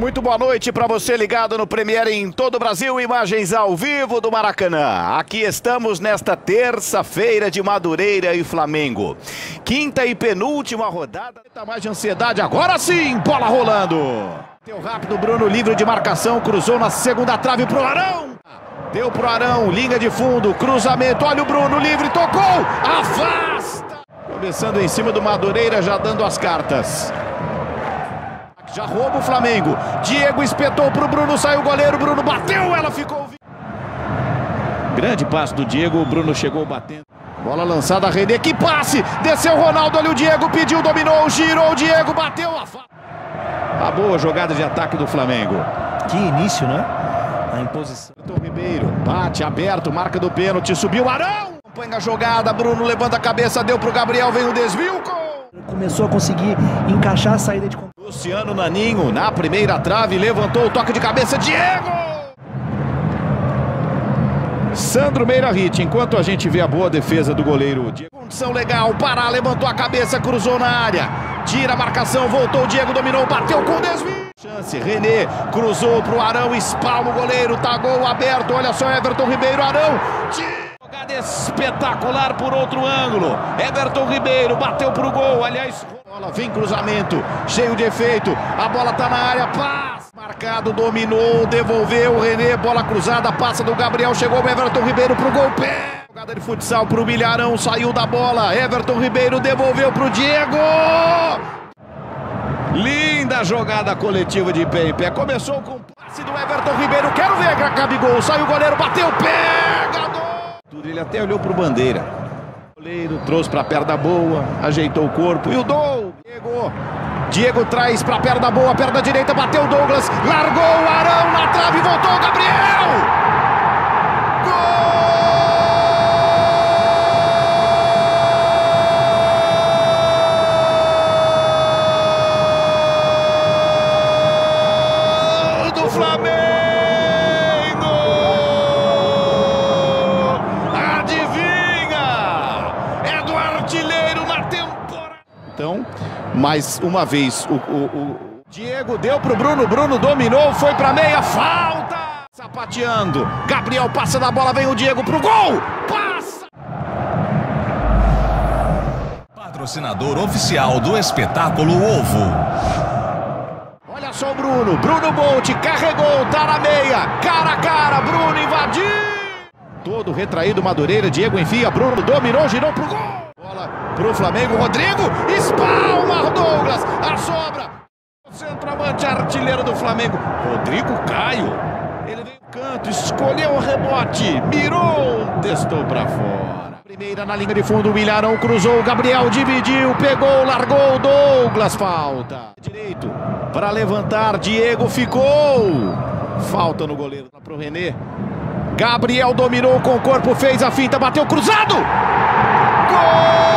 Muito boa noite para você ligado no Premiere em todo o Brasil, imagens ao vivo do Maracanã. Aqui estamos nesta terça-feira de Madureira e Flamengo. Quinta e penúltima rodada. Tá mais de ansiedade, agora sim, bola rolando. Deu rápido, Bruno livre de marcação, cruzou na segunda trave pro Arão. Deu pro Arão, linha de fundo, cruzamento, olha o Bruno livre, tocou, afasta. Começando em cima do Madureira, já dando as cartas. Já rouba o Flamengo. Diego espetou pro Bruno, saiu o goleiro, Bruno bateu, ela ficou. Grande passe do Diego, o Bruno chegou batendo. Bola lançada, René, que passe! Desceu o Ronaldo, olha o Diego, pediu, dominou, girou o Diego, bateu. A, a boa jogada de ataque do Flamengo. Que início, né? A imposição. Ribeiro, bate, aberto, marca do pênalti, subiu Arão! Acompanha a jogada, Bruno levanta a cabeça, deu pro Gabriel, vem o desvio, gol! Começou a conseguir encaixar a saída de Luciano Naninho na primeira trave, levantou o toque de cabeça, Diego! Sandro Meira Hit, enquanto a gente vê a boa defesa do goleiro. Diego, condição legal, Pará levantou a cabeça, cruzou na área. Tira a marcação, voltou, Diego dominou, bateu com desvio. Chance, René cruzou pro Arão, espalma o goleiro, tá gol aberto, olha só Everton Ribeiro, Arão. Jogada espetacular por outro ângulo. Everton Ribeiro bateu pro gol, aliás... Bola vem cruzamento, cheio de efeito. A bola tá na área, passa. Marcado, dominou, devolveu. René, bola cruzada, passa do Gabriel. Chegou o Everton Ribeiro pro gol. Pé. Jogada de futsal pro Milharão, saiu da bola. Everton Ribeiro devolveu pro Diego. Linda jogada coletiva de pé em pé. Começou com o passe do Everton Ribeiro. Quero ver, Gabigol. Saiu o goleiro, bateu, pega. Ele até olhou pro bandeira. Goleiro trouxe para a perna boa, ajeitou o corpo e o Dou. Diego, Diego traz para a perna boa, perna direita, bateu o Douglas, largou o Arão na trave, voltou o Gabriel. Mais uma vez, o, o, o Diego deu pro Bruno, Bruno dominou, foi pra meia, falta! Sapateando, Gabriel passa da bola, vem o Diego pro gol! Passa! Patrocinador oficial do espetáculo Ovo. Olha só o Bruno, Bruno Bolt carregou, tá na meia, cara a cara, Bruno invadiu! Todo retraído Madureira, Diego enfia, Bruno dominou, girou pro gol! Pro Flamengo, Rodrigo, espalma Douglas, a sobra. Centroavante artilheiro do Flamengo, Rodrigo Caio. Ele veio canto, escolheu o rebote, mirou, testou para fora. Primeira na linha de fundo, o Milharão cruzou, Gabriel dividiu, pegou, largou, Douglas, falta. Direito para levantar, Diego ficou. Falta no goleiro para o René. Gabriel dominou com o corpo, fez a finta, bateu cruzado. Gol!